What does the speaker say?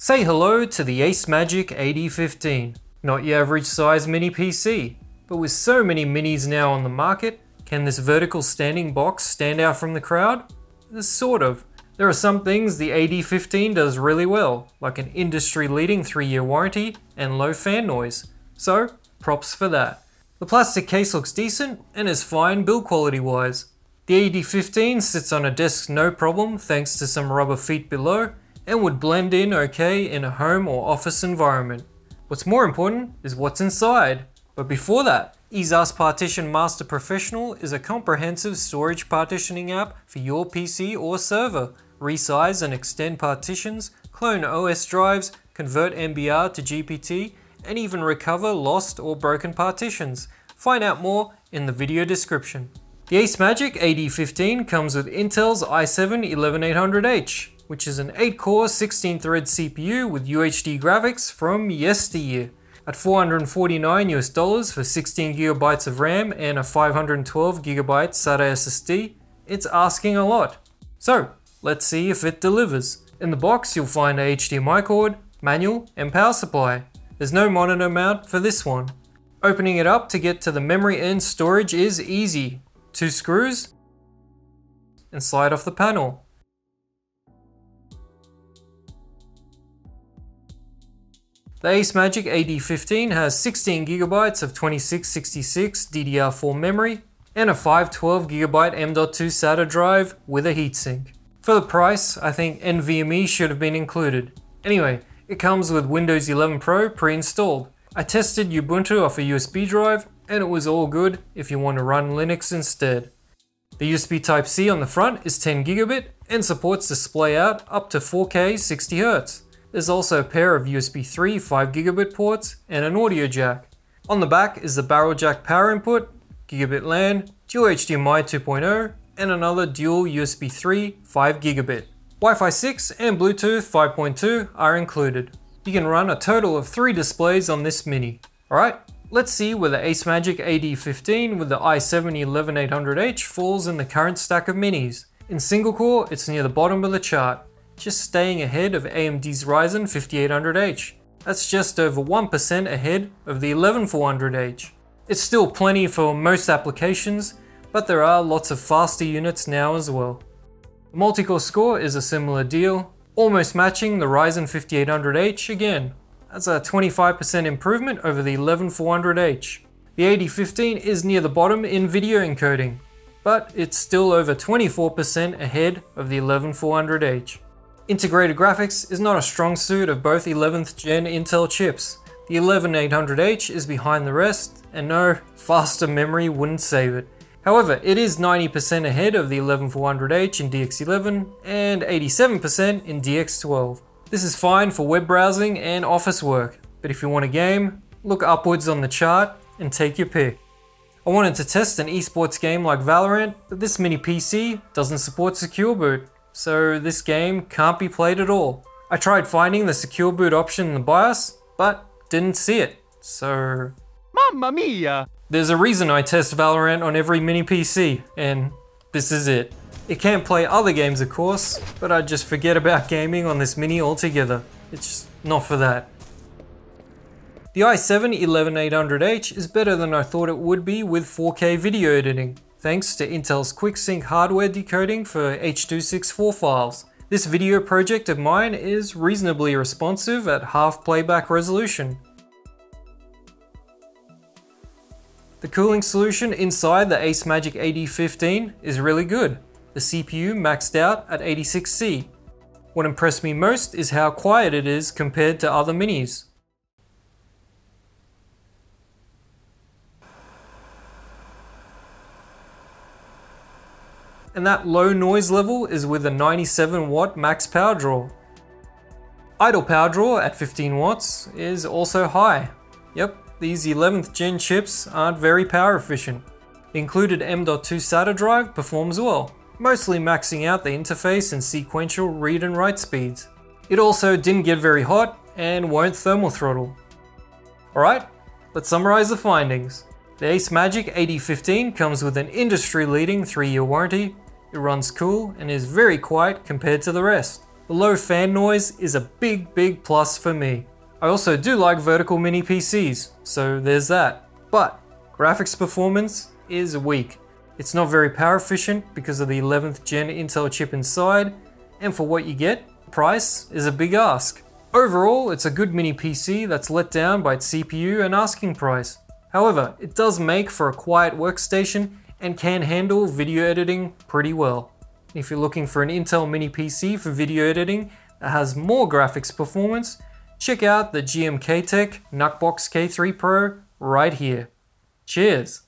Say hello to the AceMagic AD15. Not your average size mini PC, but with so many minis now on the market, can this vertical standing box stand out from the crowd? Sort of. There are some things the AD15 does really well, like an industry leading 3 year warranty and low fan noise. So, props for that. The plastic case looks decent and is fine build quality wise. The AD15 sits on a desk no problem thanks to some rubber feet below and would blend in okay in a home or office environment. What's more important is what's inside. But before that, EaseUS Partition Master Professional is a comprehensive storage partitioning app for your PC or server. Resize and extend partitions, clone OS drives, convert MBR to GPT, and even recover lost or broken partitions. Find out more in the video description. The AceMagic AD15 comes with Intel's i7-11800H, which is an 8-core 16-thread CPU with UHD graphics from yesteryear. At 449 US dollars for 16 gigabytes of RAM and a 512 gigabyte SATA SSD, it's asking a lot. So, let's see if it delivers. In the box, you'll find a HDMI cord, manual, and power supply. There's no monitor mount for this one. Opening it up to get to the memory and storage is easy. Two screws, and slide off the panel. The Ace Magic AD15 has 16GB of 2666 DDR4 memory and a 512GB M.2 SATA drive with a heatsink. For the price, I think NVMe should have been included. Anyway, it comes with Windows 11 Pro pre-installed. I tested Ubuntu off a USB drive and it was all good if you want to run Linux instead. The USB Type-C on the front is 10 gigabit and supports display out up to 4K 60Hz. There's also a pair of USB 3 5 gigabit ports and an audio jack. On the back is the barrel jack power input, gigabit LAN, dual HDMI 2.0, and another dual USB 3 5 gigabit. Wi-Fi 6 and Bluetooth 5.2 are included. You can run a total of 3 displays on this Mini. Alright, let's see where the Ace Magic AD15 with the i7-11800H falls in the current stack of Minis. In single core, it's near the bottom of the chart just staying ahead of AMD's Ryzen 5800H. That's just over 1% ahead of the 11400H. It's still plenty for most applications, but there are lots of faster units now as well. The multi-core score is a similar deal, almost matching the Ryzen 5800H again. That's a 25% improvement over the 11400H. The AD15 is near the bottom in video encoding, but it's still over 24% ahead of the 11400H. Integrated graphics is not a strong suit of both 11th gen Intel chips. The 11800H is behind the rest, and no, faster memory wouldn't save it. However, it is 90% ahead of the 11400H in DX11 and 87% in DX12. This is fine for web browsing and office work, but if you want a game, look upwards on the chart and take your pick. I wanted to test an esports game like Valorant, but this mini PC doesn't support secure boot so this game can't be played at all. I tried finding the secure boot option in the BIOS, but didn't see it, so... Mamma mia! There's a reason I test Valorant on every mini PC, and this is it. It can't play other games of course, but I just forget about gaming on this mini altogether. It's just not for that. The i7-11800H is better than I thought it would be with 4K video editing thanks to Intel's QuickSync hardware decoding for H.264 files. This video project of mine is reasonably responsive at half playback resolution. The cooling solution inside the AceMagic AD15 is really good. The CPU maxed out at 86C. What impressed me most is how quiet it is compared to other minis. And that low noise level is with a 97 watt max power draw. Idle power draw at 15 watts is also high. Yep, these 11th gen chips aren't very power efficient. The included M.2 SATA drive performs well, mostly maxing out the interface and sequential read and write speeds. It also didn't get very hot and won't thermal throttle. Alright, let's summarize the findings. The AceMagic AD15 comes with an industry leading 3 year warranty, it runs cool and is very quiet compared to the rest. The low fan noise is a big, big plus for me. I also do like vertical mini PCs, so there's that. But graphics performance is weak. It's not very power efficient because of the 11th gen Intel chip inside, and for what you get, price is a big ask. Overall, it's a good mini PC that's let down by its CPU and asking price. However, it does make for a quiet workstation and can handle video editing pretty well. If you're looking for an Intel mini PC for video editing that has more graphics performance, check out the GMK Tech NucBox K3 Pro right here. Cheers!